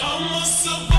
almost so